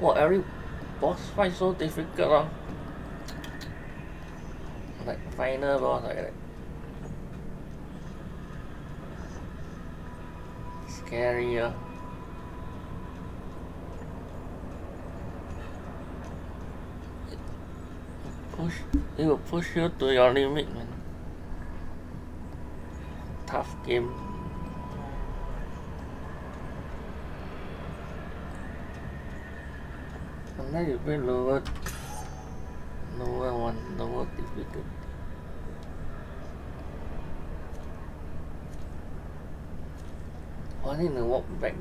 Well, every boss fight so difficult, huh? Like final boss like that. Scary, huh? Push, it will push you to your limit, man. Tough game. Unless you play lower, lower one, lower difficulty. Oh, I need to walk back.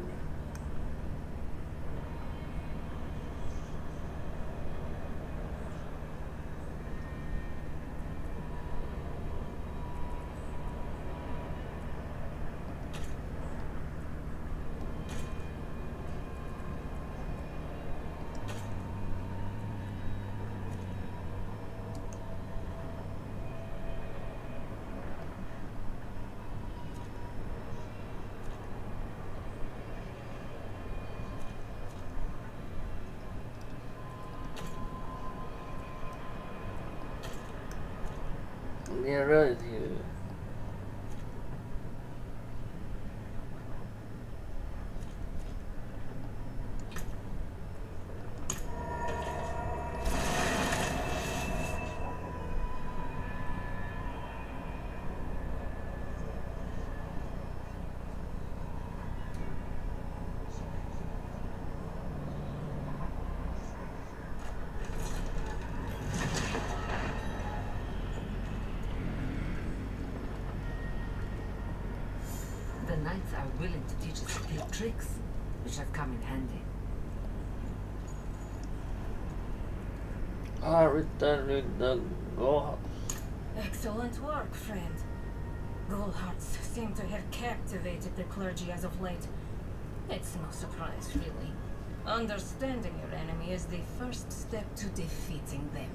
Nearer is here. The knights are willing to teach us a few tricks, which have come in handy. I return with the go Excellent work, friend. Ghoulhearts seem to have captivated the clergy as of late. It's no surprise, really. Understanding your enemy is the first step to defeating them.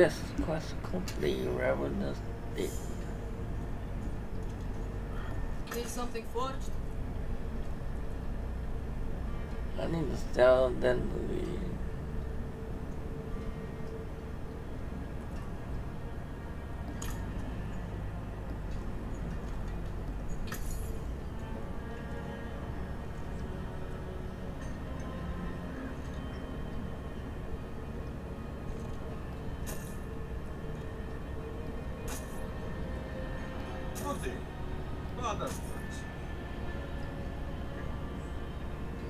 Yes, quest complete ravenous dead. Need something forged? I need to sell then we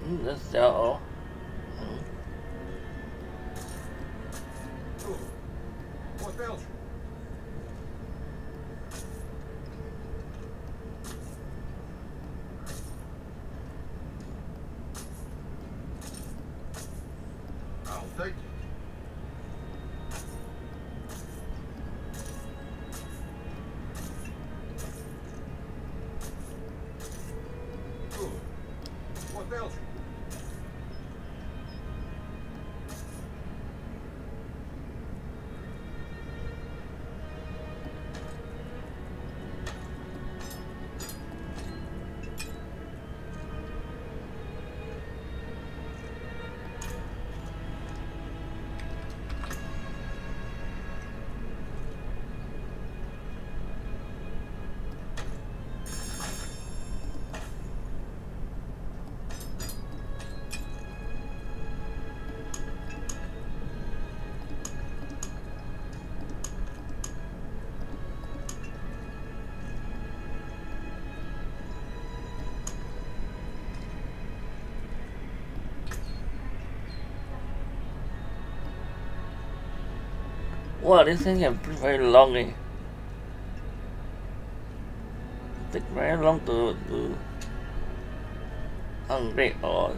mm, just sell all. Wow, this thing can be very long eh. Take very long to to upgrade or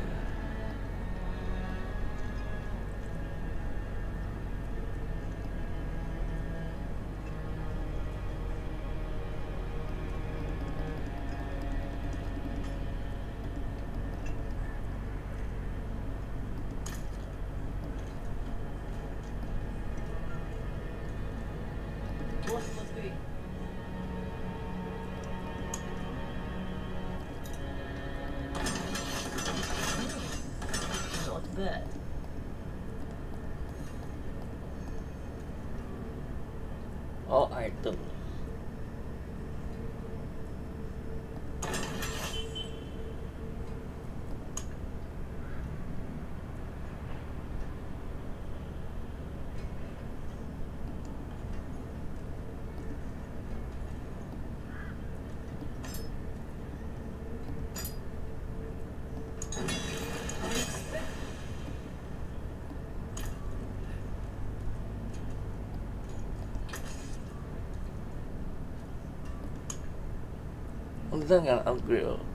んだがあんく。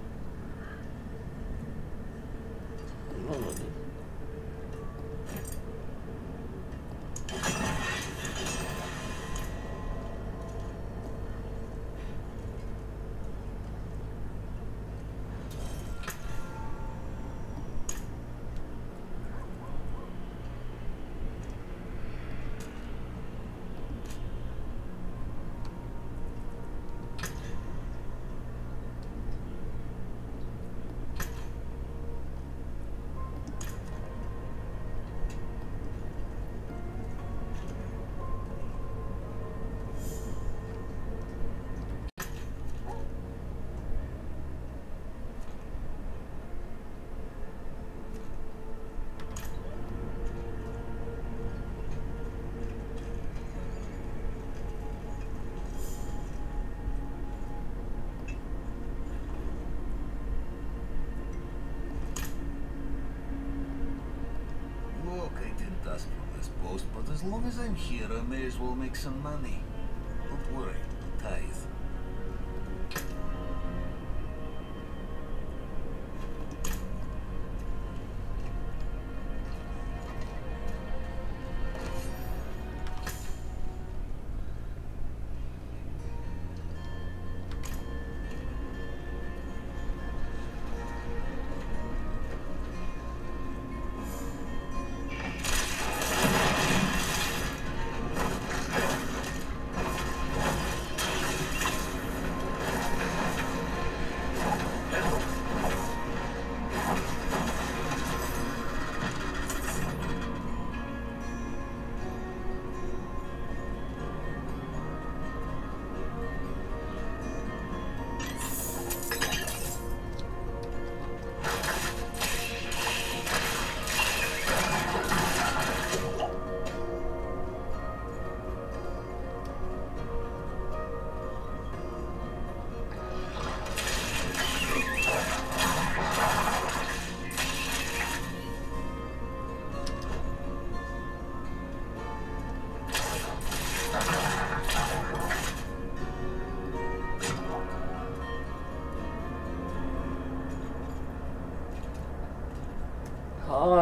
Long as I'm here, I may as well make some money. Don't worry,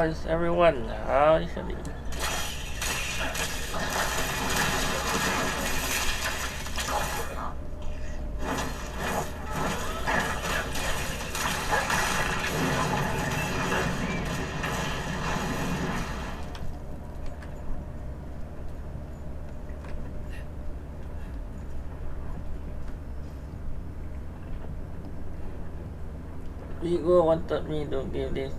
Is everyone? How is it? Vigo wanted me to give this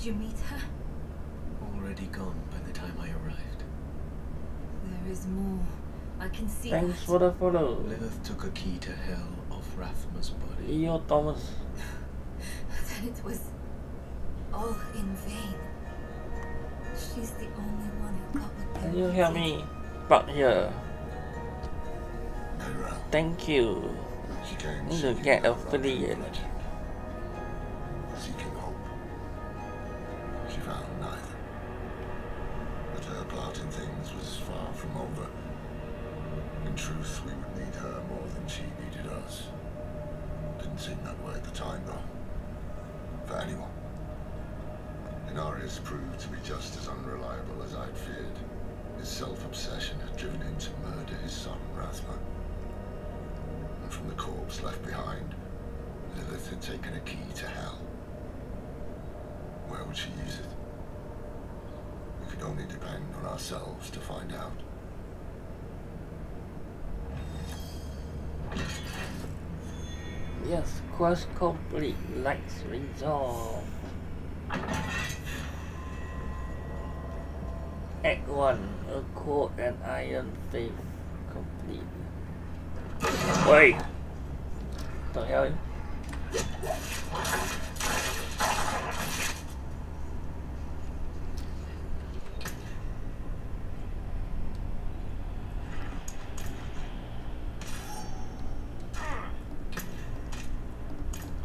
Did you meet her? Already gone by the time I arrived. There is more. I can see Thanks that. for the follow. Lilith took a key to hell off Rathma's body. Leo Thomas. Then it was all in vain. She's the only one who got what Can you help wanted. me back here? Neyrelle, Thank you. she came Need to get no affiliate.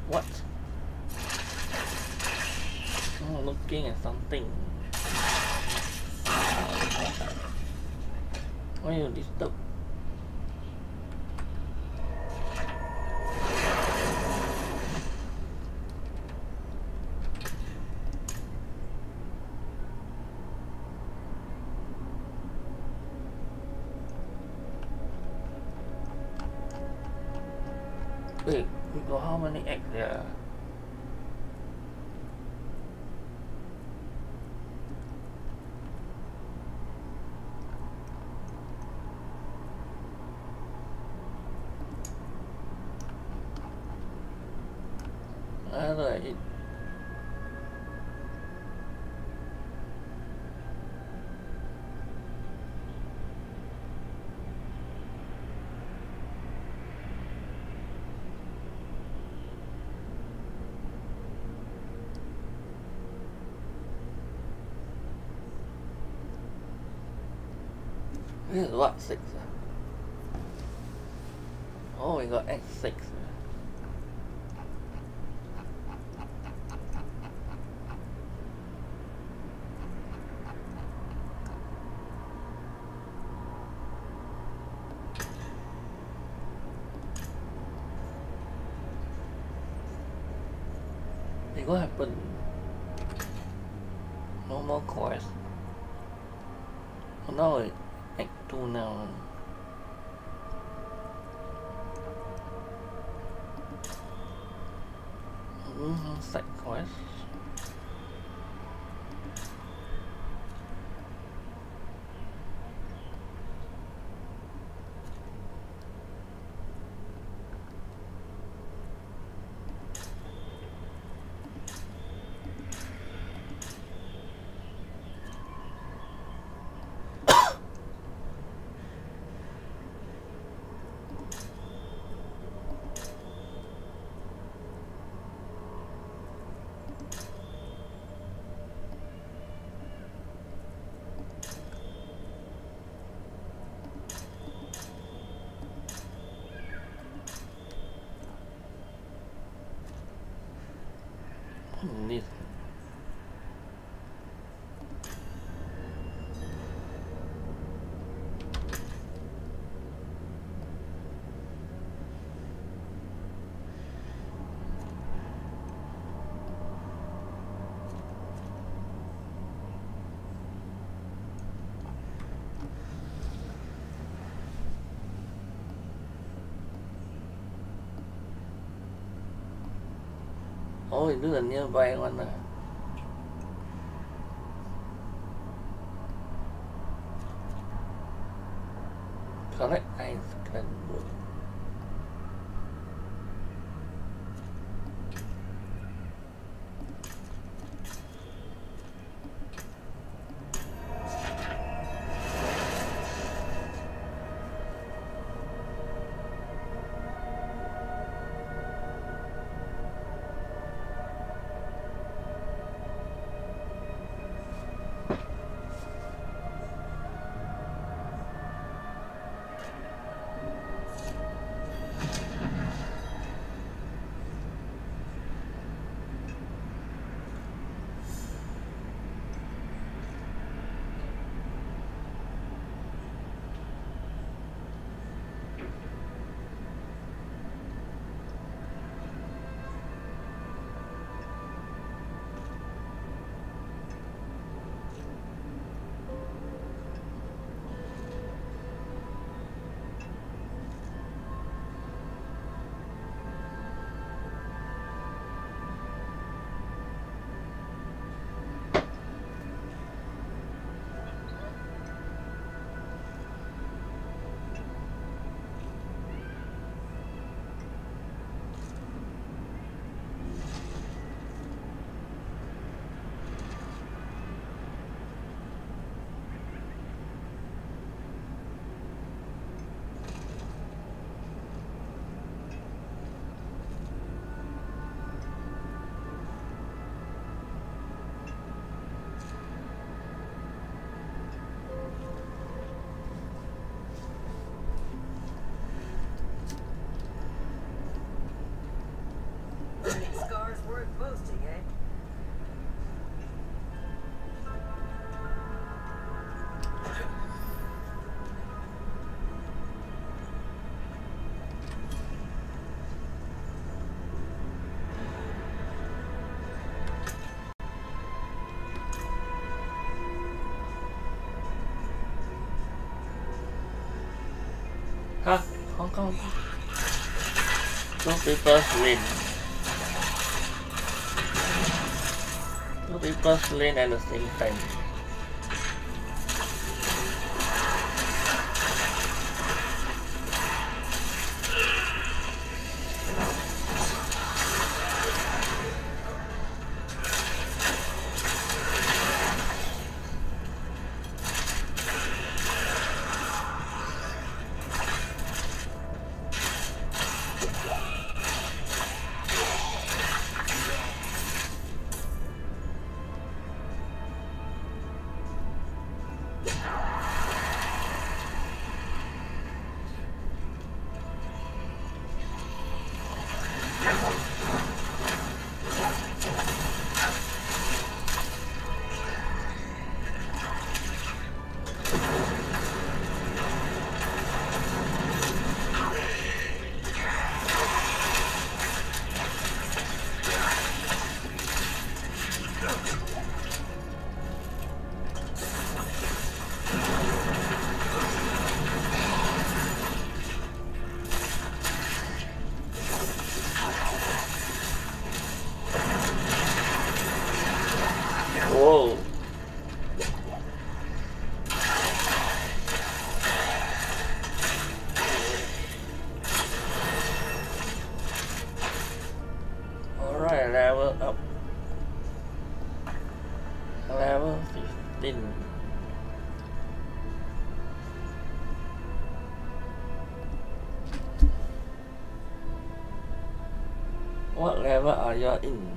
What? Oh, looking at something. Why you disturb? Wait, we got how many eggs there? Alright. This is what, six? ah? Oh, we got X6. What happened? No more quest. Oh, now it Não. Hmm, this. Oh, this is a nearby come. Two people win. Two people slain at the same time. Are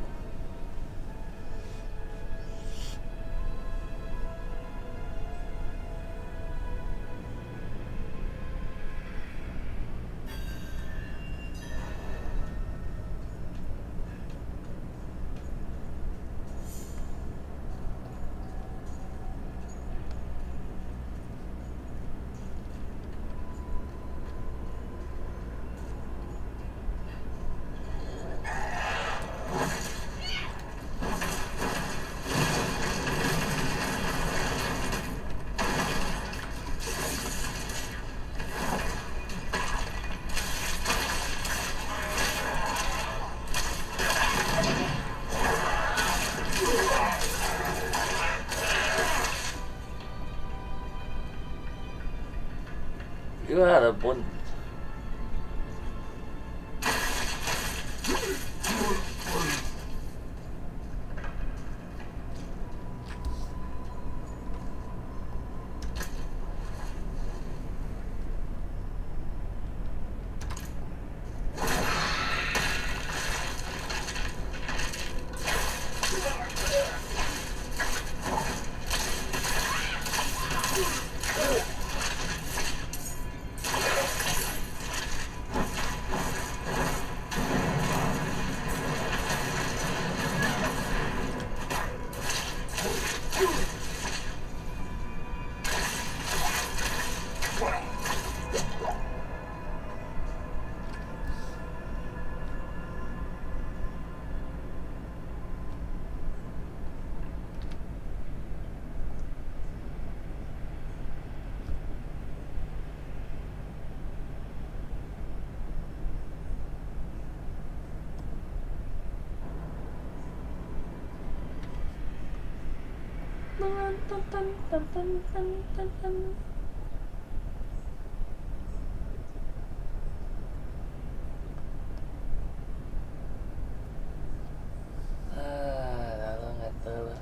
you in? You Ah, dah kata lah.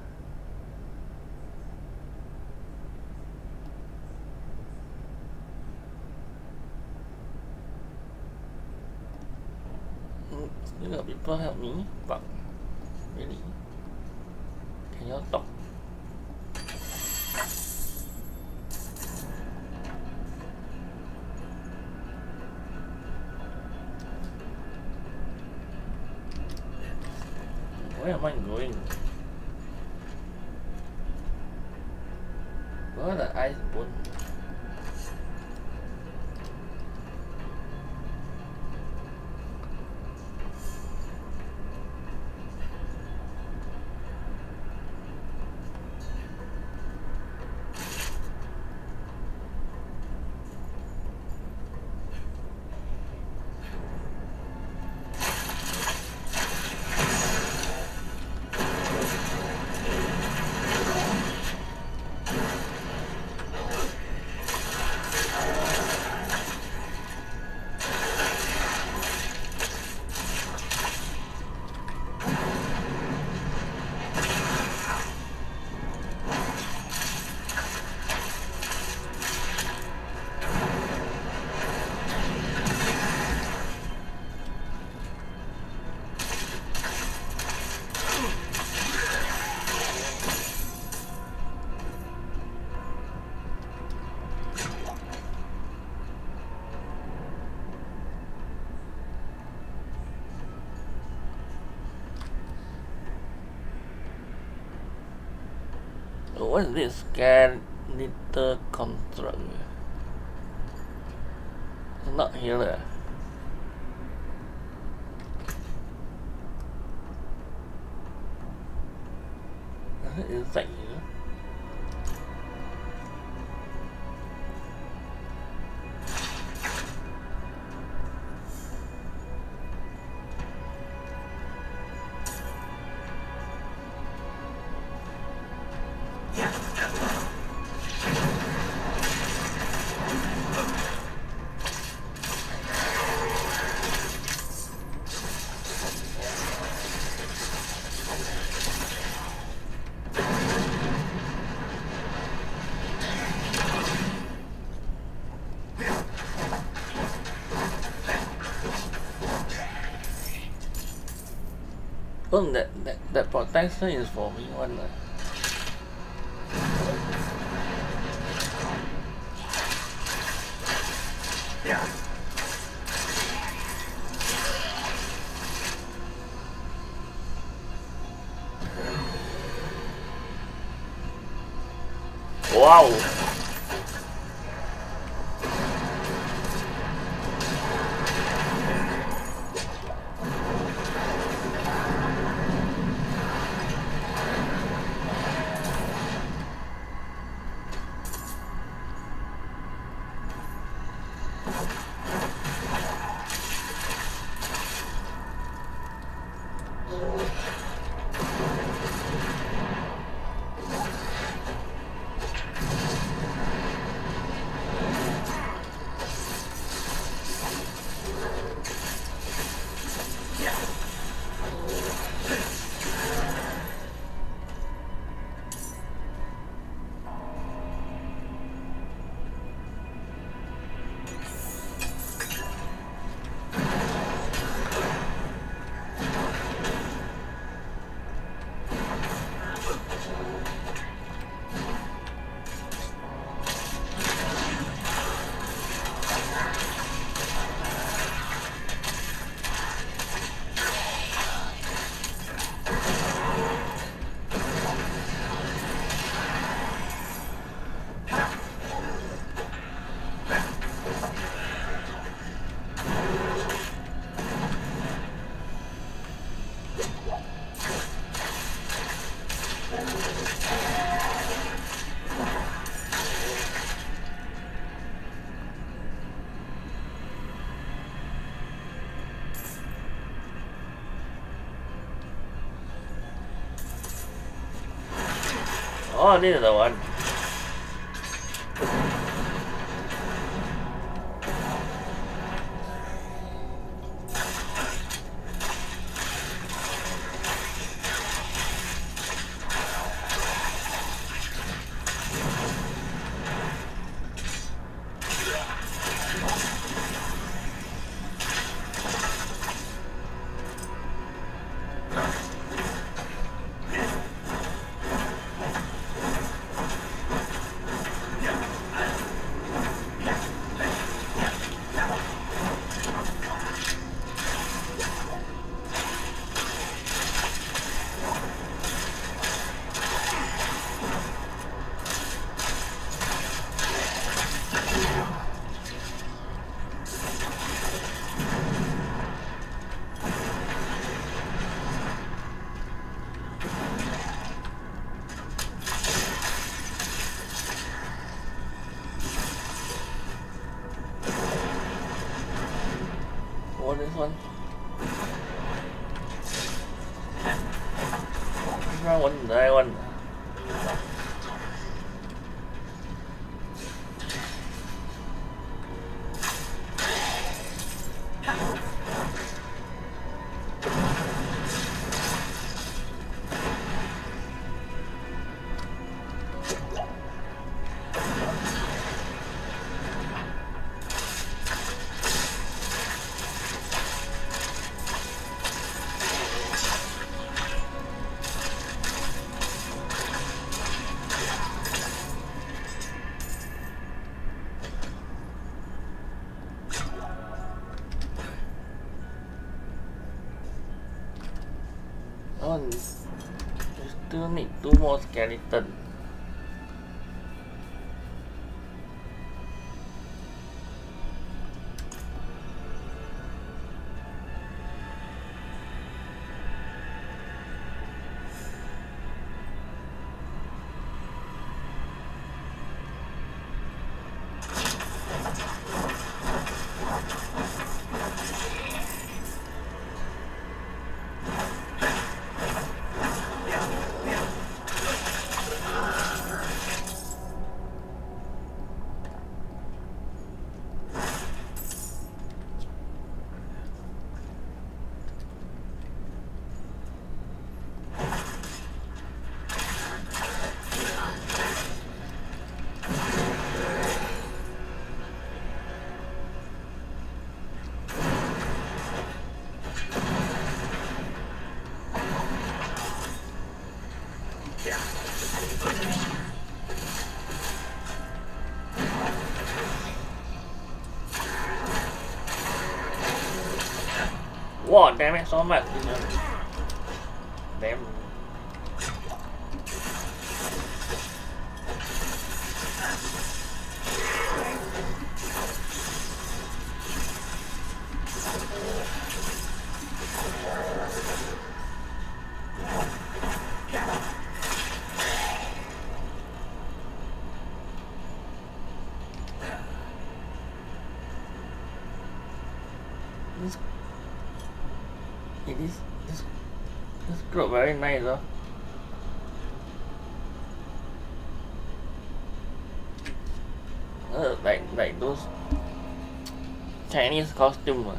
Hmm, Still got people help me, What is this? Skeletal construct. It's not here. That, that, that protection is for me one. Uh. Oh, this is the one. Oh, you still need two more skeleton. Wow, damn it, so much. Damn. Very nice though. Uh, like like those Chinese costume.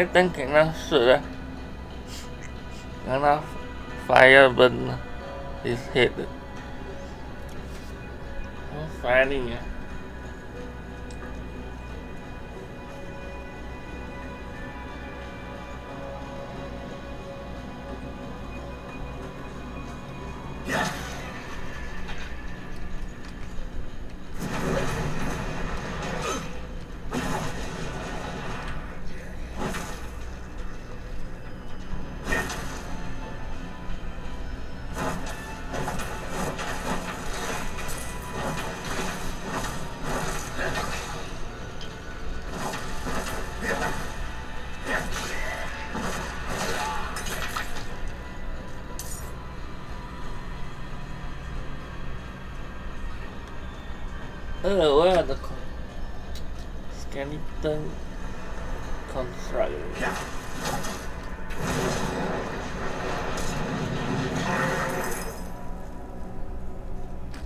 Skeleton kena shoot ah. Kena fire burn his head. Oh, firing ah. Skeleton construct?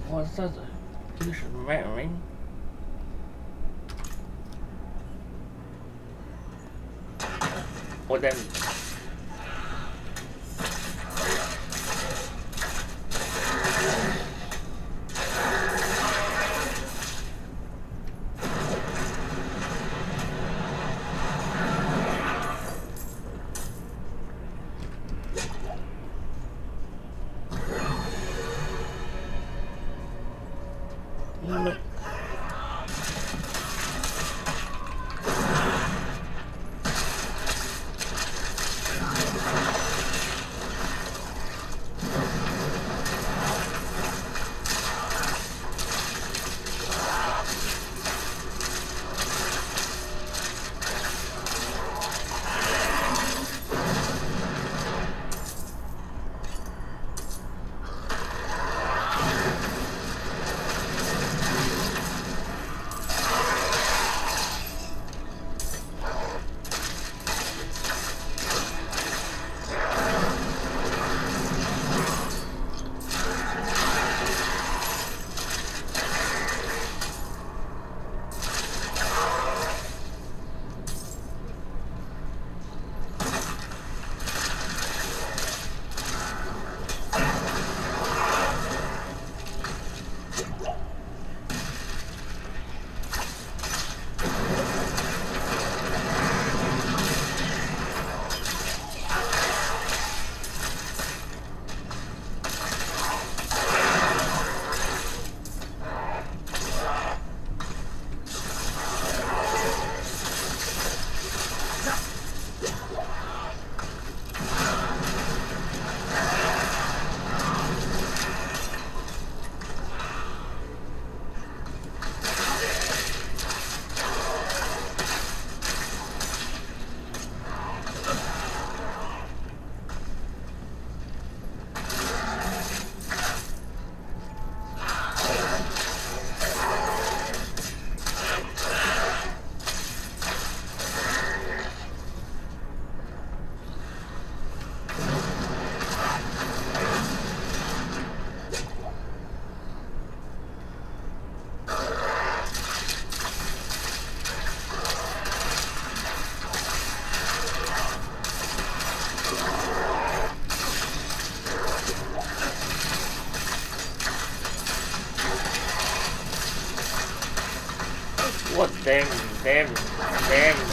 What's that? Huge marine? Oh, then.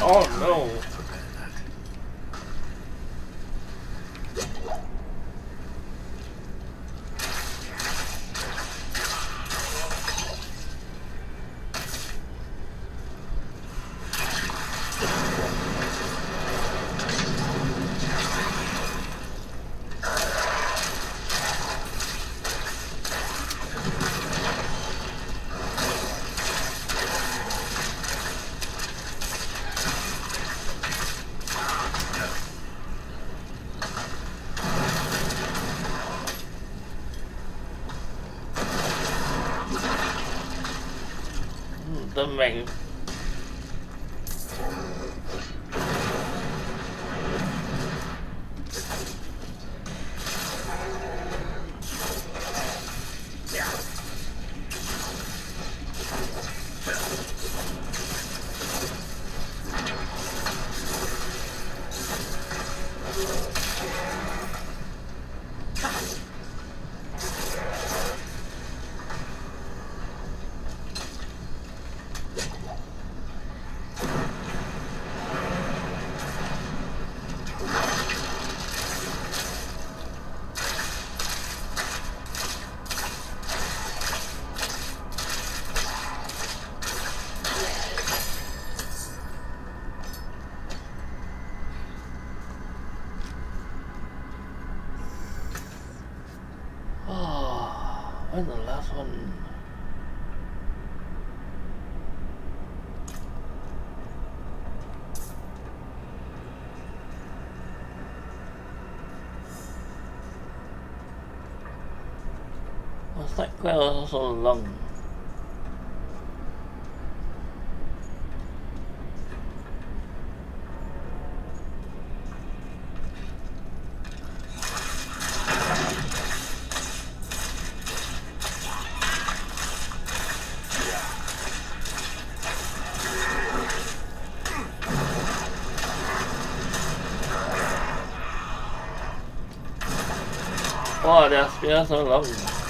Oh no. Prepare that. Tấm mạnh Oh, when's the last one? Quite so long? Oh, that's been so long.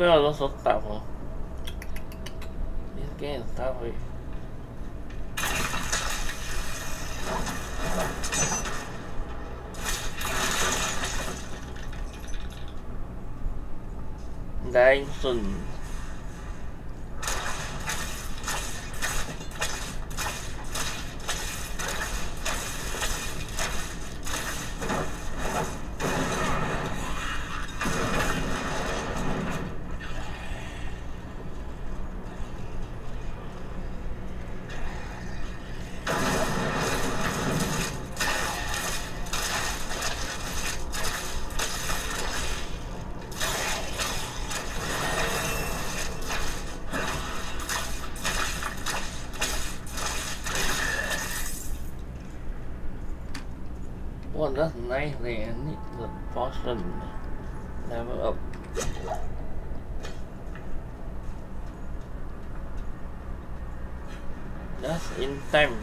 Well, thank God that's so tough. Huh? This game is tough. eh? Dying soon. Well, that's nice. They need the potion level up. Just in time.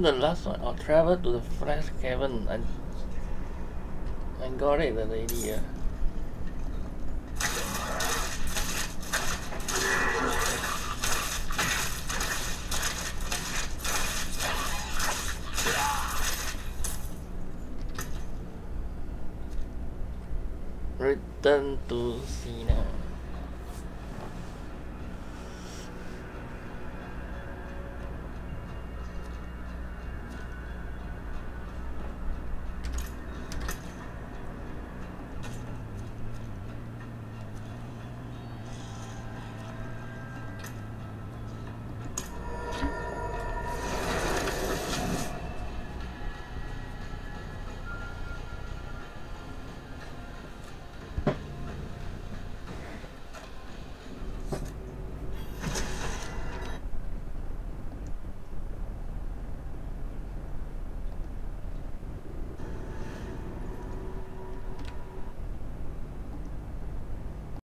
The last one, I'll travel to the flash cavern and and got it already. Yeah. Return to Cena.